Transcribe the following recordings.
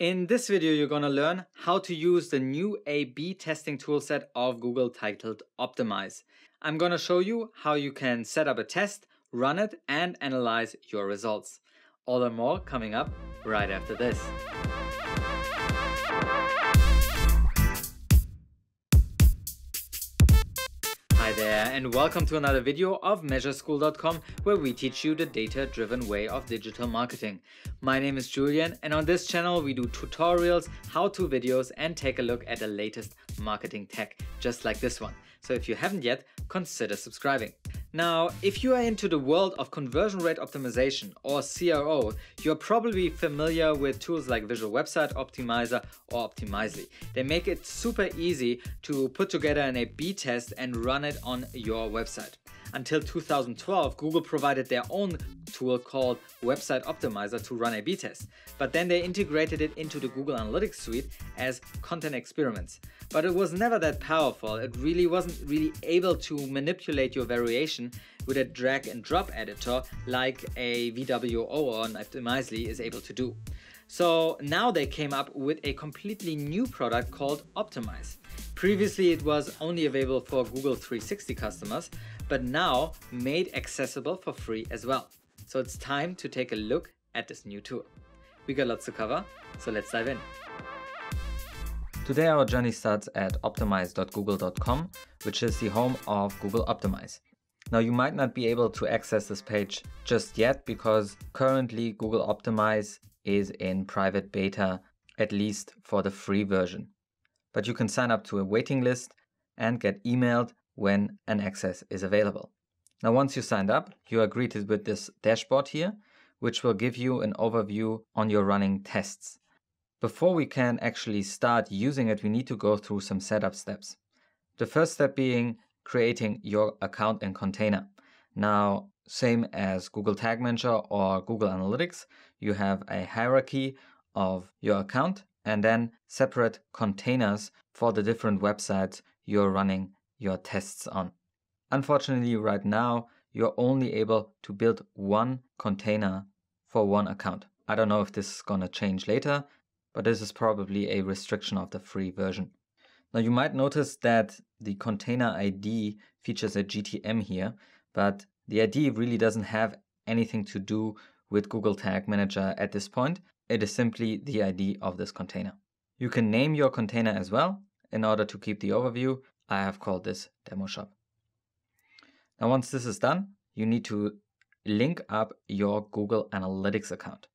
In this video, you're to learn how to use the new A-B testing toolset of Google titled Optimize. I'm to show you how you can set up a test, run it, and analyze your results. All and more coming up right after this. There and welcome to another video of MeasureSchool.com where we teach you the data-driven way of digital marketing. My name is Julian and on this channel we do tutorials, how-to videos and take a look at the latest marketing tech just like this one. So if you haven't yet, consider subscribing. Now, if you are into the world of conversion rate optimization or CRO, you're probably familiar with tools like Visual Website Optimizer or Optimizely. They make it super easy to put together an A-B test and run it on your website. Until 2012, Google provided their own tool called Website Optimizer to run A-B tests, but then they integrated it into the Google Analytics suite as content experiments. But it was never that powerful. It really wasn't really able to manipulate your variation with a drag and drop editor like a VWO or an Optimizely is able to do. So now they came up with a completely new product called Optimize. Previously it was only available for Google 360 customers, but now made accessible for free as well. So it's time to take a look at this new tool. We got lots to cover, so let's dive in. Today our journey starts at optimize.google.com, which is the home of Google Optimize. Now you might not be able to access this page just yet because currently Google Optimize is in private beta, at least for the free version. But you can sign up to a waiting list and get emailed when an access is available. Now, once you signed up, you are greeted with this dashboard here, which will give you an overview on your running tests. Before we can actually start using it, we need to go through some setup steps. The first step being creating your account and container. Now, same as Google Tag Manager or Google Analytics, you have a hierarchy of your account and then separate containers for the different websites you're running your tests on. Unfortunately, right now, you're only able to build one container for one account. I don't know if this is going to change later, but this is probably a restriction of the free version. Now you might notice that the container ID features a GTM here, but the ID really doesn't have anything to do with Google Tag Manager at this point. It is simply the ID of this container. You can name your container as well. In order to keep the overview, I have called this demo shop. Now, once this is done, you need to link up your Google Analytics account.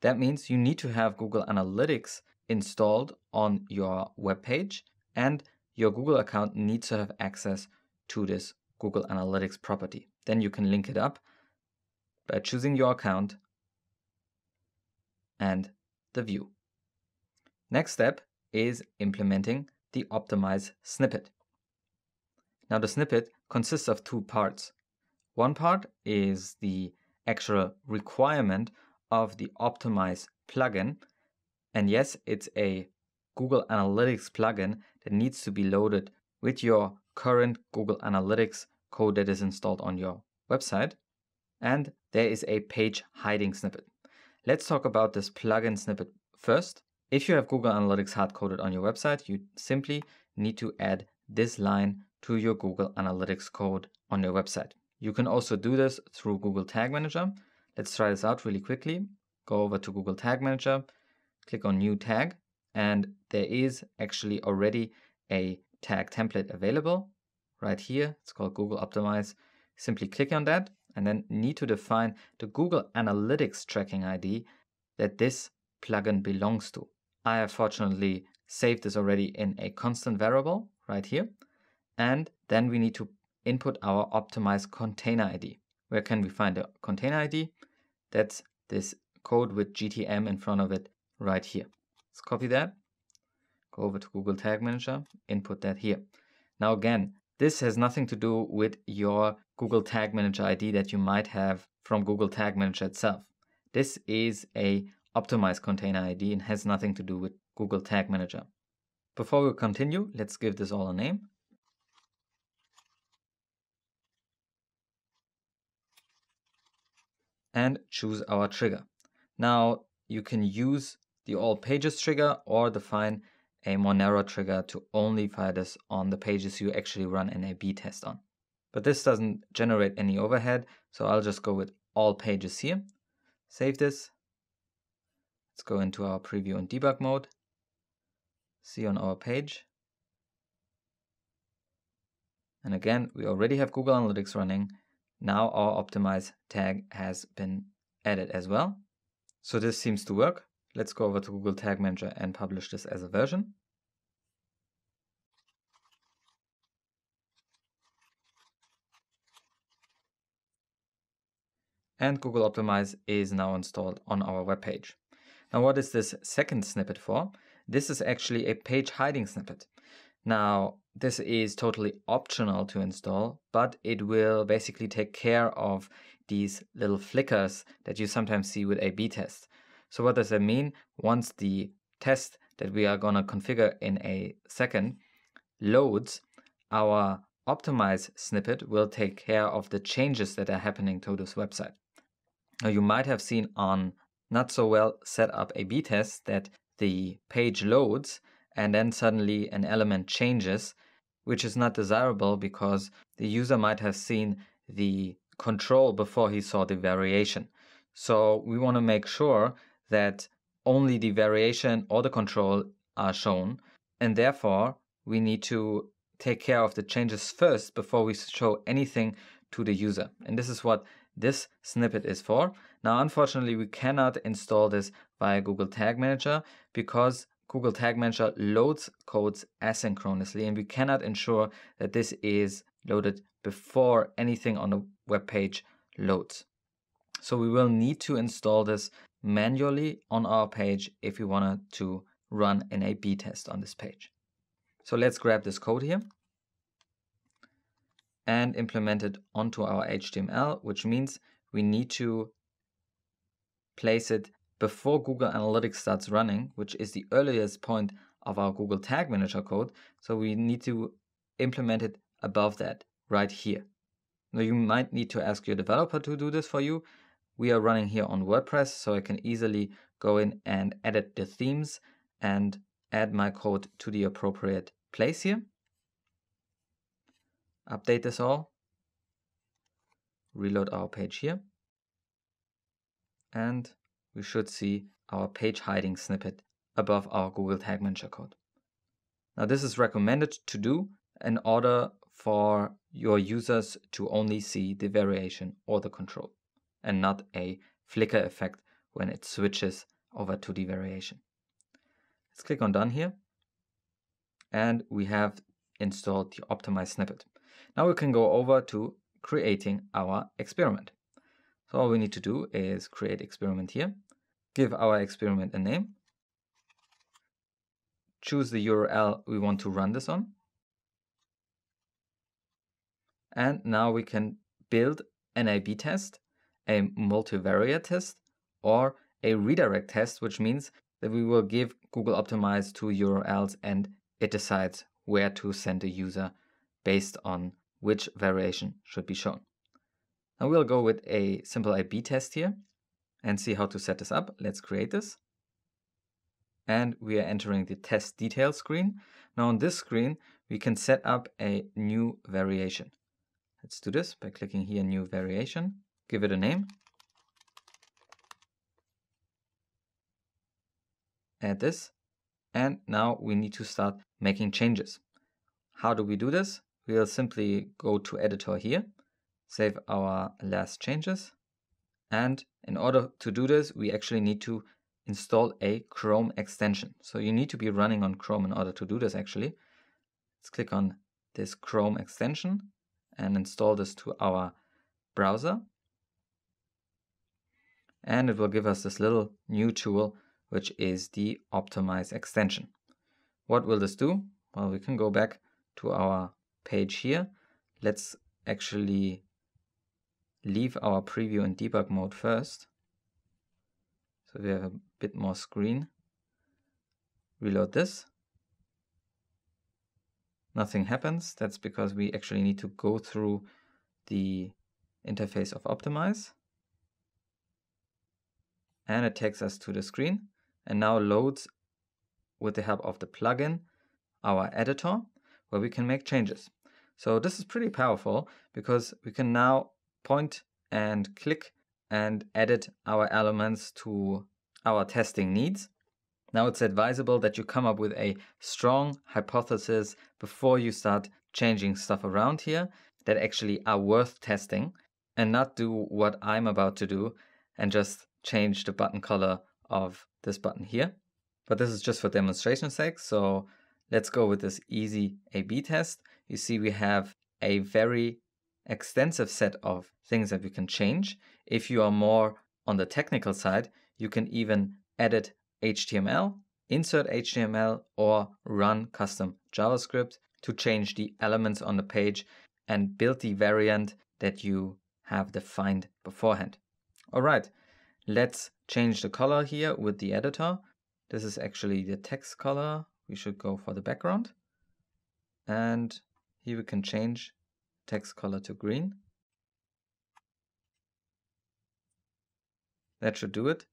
That means you need to have Google Analytics installed on your web page and your Google account needs to have access to this Google Analytics property. Then you can link it up by choosing your account and the view. Next step is implementing the optimize snippet. Now the snippet consists of two parts. One part is the actual requirement of the optimize plugin. And yes, it's a Google Analytics plugin that needs to be loaded with your current Google Analytics code that is installed on your website. And there is a page hiding snippet. Let's talk about this plugin snippet first. If you have Google Analytics hard coded on your website, you simply need to add this line to your Google Analytics code on your website. You can also do this through Google Tag Manager. Let's try this out really quickly. Go over to Google Tag Manager, click on New Tag, and there is actually already a tag template available right here. It's called Google Optimize. Simply click on that and then need to define the Google Analytics tracking ID that this plugin belongs to. I have fortunately saved this already in a constant variable right here. And then we need to input our optimized container ID. Where can we find the container ID? That's this code with GTM in front of it right here. Let's copy that, go over to Google Tag Manager, input that here. Now again, this has nothing to do with your Google Tag Manager ID that you might have from Google Tag Manager itself. This is a optimized container ID and has nothing to do with Google Tag Manager. Before we continue, let's give this all a name. And choose our trigger. Now you can use the all pages trigger or define a more narrow trigger to only fire this on the pages you actually run an A-B test on. But this doesn't generate any overhead, so I'll just go with all pages here. Save this. Let's go into our preview and debug mode. See on our page. And again, we already have Google Analytics running. Now our optimize tag has been added as well. So this seems to work. Let's go over to Google Tag Manager and publish this as a version. And Google Optimize is now installed on our web page. Now what is this second snippet for? This is actually a page hiding snippet. Now this is totally optional to install, but it will basically take care of these little flickers that you sometimes see with A-B tests. So what does that mean? Once the test that we are going to configure in a second loads, our optimize snippet will take care of the changes that are happening to this website. Now you might have seen on not so well set up a B test that the page loads and then suddenly an element changes, which is not desirable because the user might have seen the control before he saw the variation. So we want to make sure that only the variation or the control are shown. And therefore, we need to take care of the changes first before we show anything to the user. And this is what this snippet is for. Now, unfortunately, we cannot install this via Google Tag Manager because Google Tag Manager loads codes asynchronously and we cannot ensure that this is loaded before anything on the web page loads. So we will need to install this manually on our page if we wanted to run an A-B test on this page. So let's grab this code here and implement it onto our HTML, which means we need to place it before Google Analytics starts running, which is the earliest point of our Google Tag Manager code. So we need to implement it above that right here. Now you might need to ask your developer to do this for you, we are running here on WordPress, so I can easily go in and edit the themes and add my code to the appropriate place here. Update this all. Reload our page here. And we should see our page hiding snippet above our Google Tag Manager code. Now this is recommended to do in order for your users to only see the variation or the control and not a flicker effect when it switches over to the variation. Let's click on done here. And we have installed the optimized snippet. Now we can go over to creating our experiment. So all we need to do is create experiment here, give our experiment a name, choose the URL we want to run this on, and now we can build an A-B test a multivariate test or a redirect test, which means that we will give Google Optimize two URLs and it decides where to send a user based on which variation should be shown. Now we'll go with a simple A-B test here and see how to set this up. Let's create this. And we are entering the test details screen. Now on this screen, we can set up a new variation. Let's do this by clicking here, new variation give it a name, add this, and now we need to start making changes. How do we do this? We'll simply go to editor here, save our last changes, and in order to do this, we actually need to install a Chrome extension. So you need to be running on Chrome in order to do this actually. Let's click on this Chrome extension and install this to our browser and it will give us this little new tool which is the optimize extension. What will this do? Well, we can go back to our page here. Let's actually leave our preview and debug mode first. So we have a bit more screen. Reload this. Nothing happens. That's because we actually need to go through the interface of Optimize and it takes us to the screen. and now loads with the help of the plugin our editor where we can make changes. So this is pretty powerful because we can now point and click and edit our elements to our testing needs. Now it's advisable that you come up with a strong hypothesis before you start changing stuff around here that actually are worth testing and not do what I'm about to do and just change the button color of this button here. But this is just for demonstration sake. So let's go with this easy A-B test. You see we have a very extensive set of things that we can change. If you are more on the technical side, you can even edit HTML, insert HTML, or run custom JavaScript to change the elements on the page and build the variant that you have defined beforehand. All right, let's change the color here with the editor. This is actually the text color. We should go for the background. And here we can change text color to green. That should do it.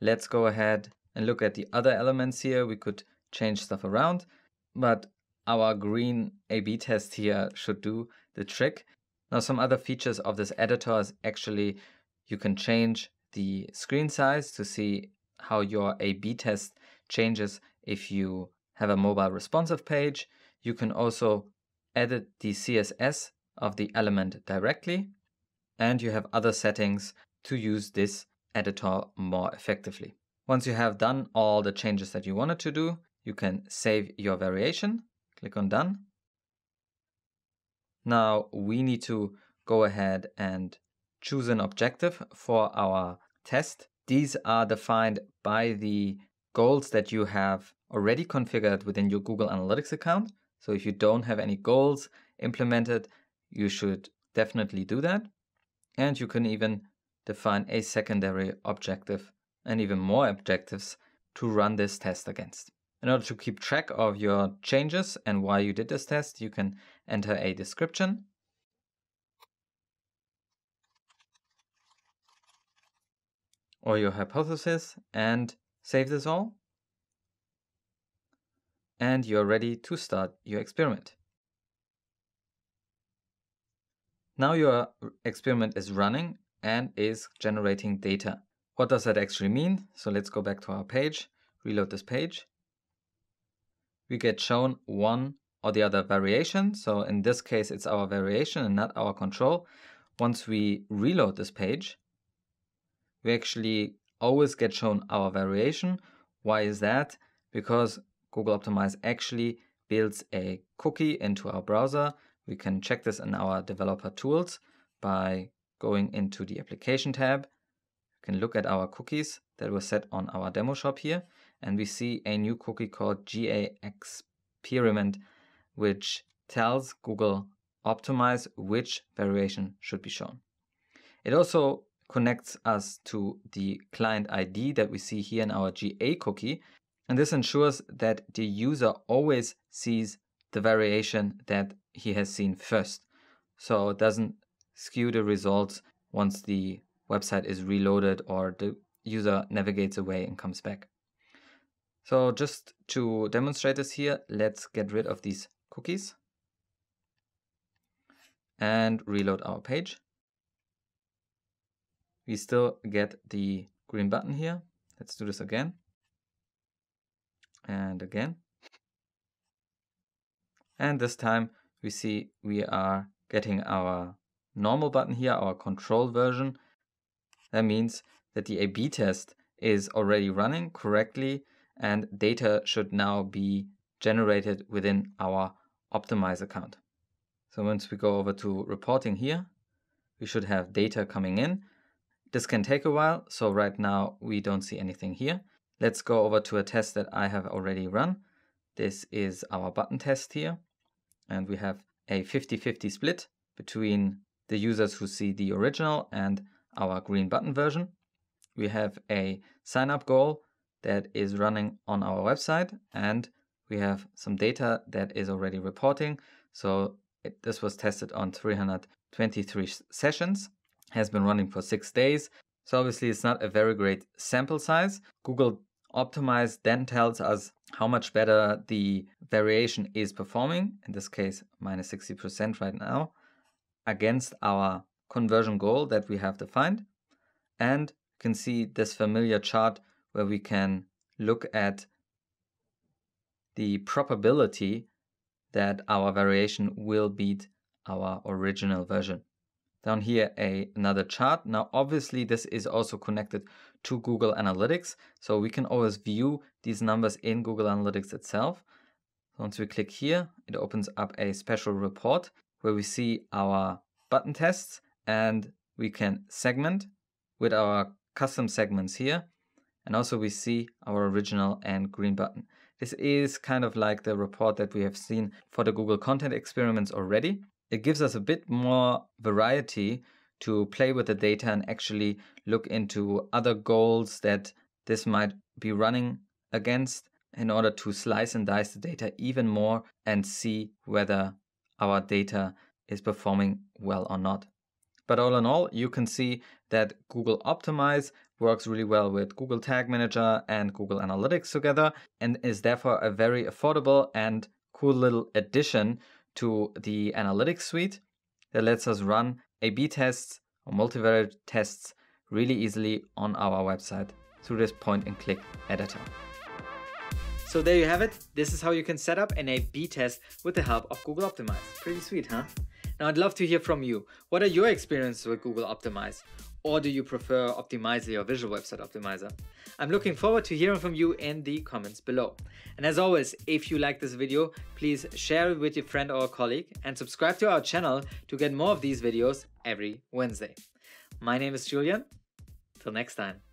Let's go ahead and look at the other elements here. We could change stuff around, but our green A-B test here should do the trick. Now some other features of this editor is actually you can change the screen size to see how your A-B test changes if you have a mobile responsive page. You can also edit the CSS of the element directly and you have other settings to use this editor more effectively. Once you have done all the changes that you wanted to do, you can save your variation, click on done. Now we need to go ahead and choose an objective for our test. These are defined by the goals that you have already configured within your Google Analytics account. So if you don't have any goals implemented, you should definitely do that. And you can even define a secondary objective and even more objectives to run this test against. In order to keep track of your changes and why you did this test, you can enter a description. Or your hypothesis and save this all. And you're ready to start your experiment. Now your experiment is running and is generating data. What does that actually mean? So let's go back to our page, reload this page. We get shown one or the other variation. So in this case, it's our variation and not our control. Once we reload this page, we actually always get shown our variation. Why is that? Because Google Optimize actually builds a cookie into our browser. We can check this in our developer tools by going into the application tab, you can look at our cookies that were set on our demo shop here, and we see a new cookie called GA experiment, which tells Google Optimize which variation should be shown. It also connects us to the client ID that we see here in our GA cookie, and this ensures that the user always sees the variation that he has seen first. So it doesn't skew the results once the website is reloaded or the user navigates away and comes back. So just to demonstrate this here, let's get rid of these cookies and reload our page. We still get the green button here. Let's do this again. And again. And this time we see we are getting our normal button here, our control version. That means that the A-B test is already running correctly and data should now be generated within our Optimize account. So once we go over to reporting here, we should have data coming in. This can take a while, so right now we don't see anything here. Let's go over to a test that I have already run. This is our button test here, and we have a 50-50 split between the users who see the original and our green button version. We have a sign up goal that is running on our website and we have some data that is already reporting. So it, this was tested on 323 sessions, has been running for six days. So obviously it's not a very great sample size. Google Optimize then tells us how much better the variation is performing, in this case minus 60% right now, against our conversion goal that we have defined. And you can see this familiar chart where we can look at the probability that our variation will beat our original version. Down here, a, another chart. Now, obviously, this is also connected to Google Analytics. So we can always view these numbers in Google Analytics itself. Once we click here, it opens up a special report where we see our button tests and we can segment with our custom segments here. And also we see our original and green button. This is kind of like the report that we have seen for the Google content experiments already. It gives us a bit more variety to play with the data and actually look into other goals that this might be running against in order to slice and dice the data even more and see whether our data is performing well or not. But all in all, you can see that Google Optimize works really well with Google Tag Manager and Google Analytics together and is therefore a very affordable and cool little addition to the Analytics suite that lets us run a-B tests or multivariate tests really easily on our website through this point and click editor. So there you have it. This is how you can set up an A-B test with the help of Google Optimize. Pretty sweet, huh? Now I'd love to hear from you. What are your experiences with Google Optimize? Or do you prefer Optimizely or Visual Website Optimizer? I'm looking forward to hearing from you in the comments below. And as always, if you like this video, please share it with your friend or colleague and subscribe to our channel to get more of these videos every Wednesday. My name is Julian. Till next time.